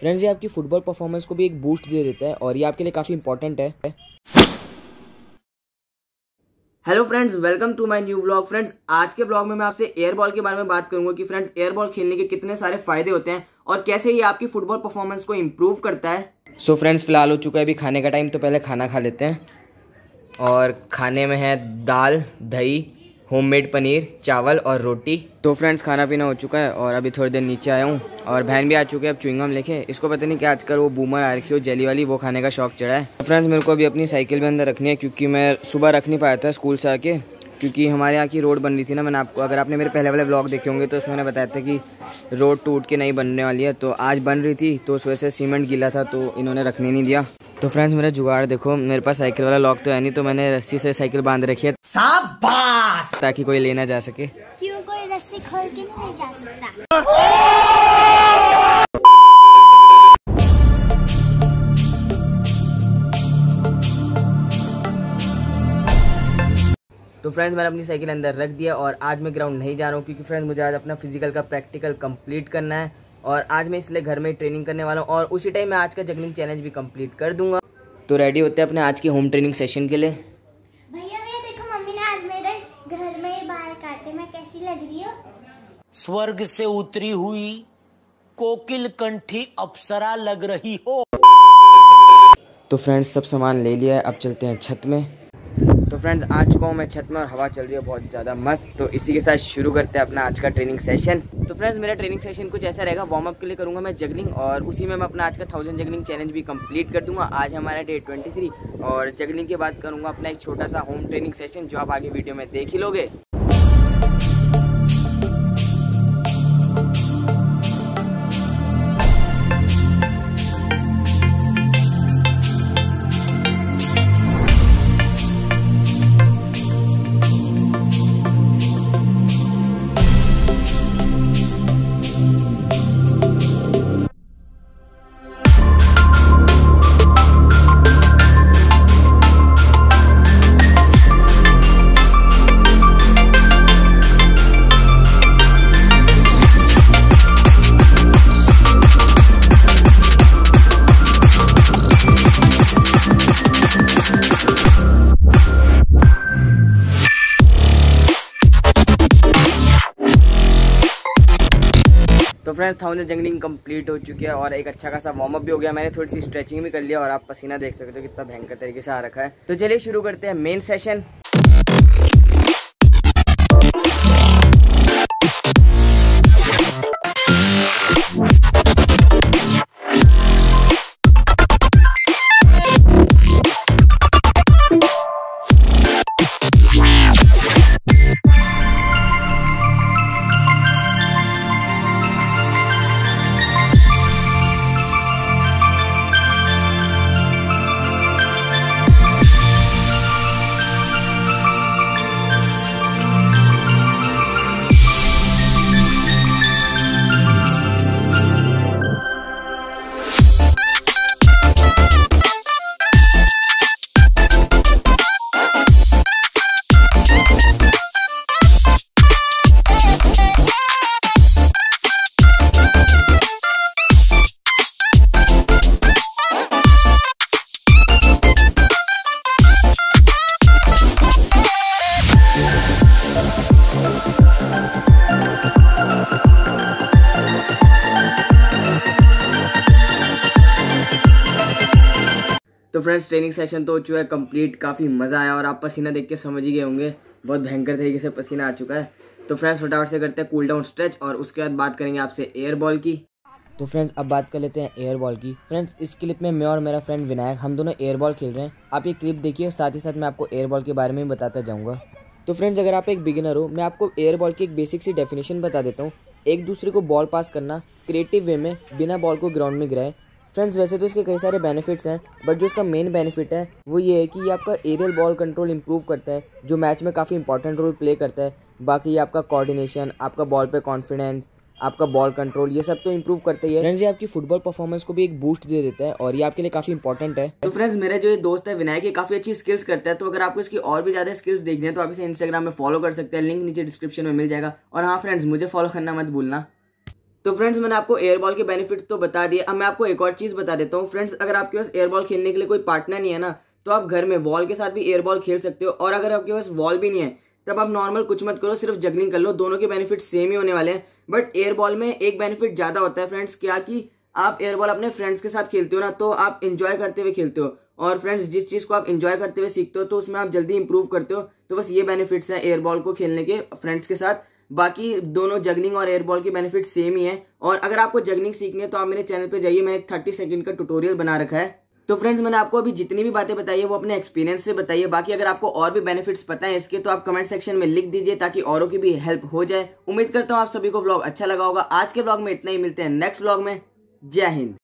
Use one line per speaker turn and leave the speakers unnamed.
Friends, ये आपकी football performance को भी एक बूस्ट दे देता है और ये आपके लिए काफ़ी इंपॉर्टेंट है। Hello friends welcome to my new vlog friends आज के ब्लॉग में मैं आपसे एयर बॉल के बारे में बात करूँगा कि फ्रेंड्स एयर बॉल खेलने के कितने सारे फ़ायदे होते हैं और कैसे ये आपकी फुटबॉल परफॉर्मेंस को इम्प्रूव करता है। सो so फ्रेंड्स फ़िलहाल हो चुका है अभी खाने का टाइम तो पहले खाना खा लेते हैं। और खाने में है दाल, दही होममेड पनीर, चावल और रोटी। तो फ्रेंड्स, खाना पीना हो चुका है और अभी थोड़ी देर नीचे आया हूँ। और बहन भी आ चुके हैं, अब चुइंगम लेके। इसको पता नहीं कि आजकल वो बूमर आ रखी हो जेली वाली, वो खाने का शौक चढ़ा है। तो फ्रेंड्स, मेरे को अभी अपनी साइकिल भी अंदर रखनी है, क्योंकि मैं सुबह रख नहीं पाया था स्कूल से आके। क्योंकि हमारे यहाँ की रोड बन रही थी ना, मैंने आपको, अगर आपने मेरे पहले वाले ब्लॉग देखे होंगे तो उसमें मैंने बताया था कि रोड टूट के नहीं बनने वाली है। तो आज बन रही थी तो उस वजह से सीमेंट गीला था तो इन्होंने रखने नहीं दिया। तो फ्रेंड्स, मेरा जुगाड़ देखो, मेरे पास साइकिल वाला लॉक तो है नहीं तो मैंने रस्सी से साइकिल बाँध रखी है। ताकि कोई लेना जा सके।
क्यों कोई रस्सी खोल के नहीं जा सकता?
तो फ्रेंड्स मैंने अपनी साइकिल अंदर रख दिया और आज मैं ग्राउंड नहीं जा रहा हूँ क्योंकि फ्रेंड्स मुझे आज अपना फ़िज़िकल का प्रैक्टिकल कंप्लीट करना है और आज मैं इसलिए घर में ट्रेनिंग करने वाला हूँ और उसी टाइम मैं आज का जगलिंग चैलेंज भी कंप्लीट कर दूँगा। तो रेडी होते हैं अपने आज की होम ट्रेनिंग सेशन के लिए
भैया ये देखो मम्मी ने आज मेरे घर में बाल काटे मैं कैसी लग रही हूँ
स्वर्ग से उतरी हुई कोकिल कंठी अप्सरा लग रही हो।
तो फ्रेंड्स, सब सामान ले लिया है, अब चलते हैं छत में। तो फ्रेंड्स आ चुका हूँ मैं छत में और हवा चल रही है बहुत ज़्यादा मस्त। तो इसी के साथ शुरू करते हैं अपना आज का ट्रेनिंग सेशन तो फ्रेंड्स, मेरा ट्रेनिंग सेशन कुछ ऐसा रहेगा वार्म अप के लिए करूँगा मैं जगलिंग और उसी में मैं अपना आज का थाउज़ेंड जगलिंग चैलेंज भी कंप्लीट कर दूँगा। आज हमारा डे ट्वेंटी थ्री और जगलिंग के बाद करूँगा अपना एक छोटा सा होम ट्रेनिंग सेशन जो आप आगे वीडियो में देख ही लोगे। तो फ्रेंड्स थाउज़ेंड जंगलिंग कंप्लीट हो चुकी है और एक अच्छा खासा वार्म अप भी हो गया। मैंने थोड़ी सी स्ट्रेचिंग भी कर लिया और आप पसीना देख सकते हो कितना भयंकर तरीके से आ रखा है। तो चलिए शुरू करते हैं मेन सेशन तो फ्रेंड्स ट्रेनिंग सेशन तो चुका है कंप्लीट काफ़ी मज़ा आया और आप पसीना देख के समझ ही गए होंगे। बहुत भयंकर तरीके से पसीना आ चुका है। तो फ्रेंड्स फटाफट से करते हैं कूल डाउन स्ट्रेच और उसके बाद बात करेंगे आपसे एयर बॉल की। तो फ्रेंड्स अब बात कर लेते हैं एयर बॉल की। फ्रेंड्स इस क्लिप में मैं और मेरा फ्रेंड विनायक, हम दोनों एयर बॉल खेल रहे हैं। आप ये क्लिप देखिए साथ ही साथ मैं आपको एयर बॉल के बारे में बताता जाऊँगा। तो फ्रेंड्स अगर आप एक बिगिनर हो, मैं आपको एयर बॉल की एक बेसिक सी डेफिनेशन बता देता हूँ। एक दूसरे को बॉल पास करना क्रिएटिव वे में बिना बॉल को ग्राउंड में गिराए फ्रेंड्स वैसे तो इसके कई सारे बेनिफिट्स हैं बट जो इसका मेन बेनिफिट है, वो ये है कि ये आपका एरियल बॉल कंट्रोल इंप्रूव करता है, जो मैच में काफ़ी इंपॉर्टेंट रोल प्ले करता है। बाकी आपका कोऑर्डिनेशन आपका बॉल पे कॉन्फिडेंस आपका बॉल कंट्रोल ये सब तो इंप्रूव करते ही है। फ्रेंड्स ये आपकी फुटबॉल परफॉर्मेंस को भी एक बूस्ट दे देता है और ये आपके लिए काफ़ी इंपॉर्टेंट है। तो फ्रेंड्स मेरे जो ये दोस्त है, विनायक, ये काफ़ी अच्छी स्किल्स करता है तो अगर आपको इसकी और भी ज़्यादा स्किल्स देखनी है तो आप इसे इंस्टाग्राम में फॉलो कर सकते हैं लिंक नीचे डिस्क्रिप्शन में मिल जाएगा। और हाँ फ्रेंड्स मुझे फॉलो करना मत भूलना। तो फ्रेंड्स, मैंने आपको एयरबॉल के बेनिफिट्स तो बता दिए। अब मैं आपको एक और चीज़ बता देता हूँ। फ्रेंड्स, अगर आपके पास एयरबॉल खेलने के लिए कोई पार्टनर नहीं है ना तो आप घर में वॉल के साथ भी एयरबॉल खेल सकते हो। और अगर आपके पास वॉल भी नहीं है, तब आप नॉर्मल कुछ मत करो, सिर्फ़ जगलिंग कर लो। दोनों के बेनिफिट सेम ही होने वाले हैं। बट एयरबॉल में एक बेनिफिट ज़्यादा होता है फ्रेंड्स, क्या कि आप एयरबॉल अपने फ्रेंड्स के साथ खेलते हो ना तो आप इंजॉय करते हुए खेलते हो। और फ्रेंड्स, जिस चीज़ को आप इंजॉय करते हुए सीखते हो तो उसमें आप जल्दी इंप्रूव करते हो। तो बस ये बेनिफिट्स हैं एयरबॉल को खेलने के फ्रेंड्स के साथ। बाकी दोनों जगनिंग और एयरबॉल की बेनिफिट सेम ही है। और अगर आपको जगनिंग सीखनी है तो आप मेरे चैनल पे जाइए, मैंने थर्टी सेकंड का ट्यूटोरियल बना रखा है। तो फ्रेंड्स मैंने आपको अभी जितनी भी बातें बताई है, वो अपने एक्सपीरियंस से बताइए बाकी अगर आपको और भी बेनिफिट्स पता है इसके तो आप कमेंट सेक्शन में लिख दीजिए ताकि औरों की भी हेल्प हो जाए। उम्मीद करता हूँ आप सभी को ब्लॉग अच्छा लगा होगा। आज के ब्लॉग में इतना ही, मिलते हैं नेक्स्ट ब्लॉग में। जय हिंद।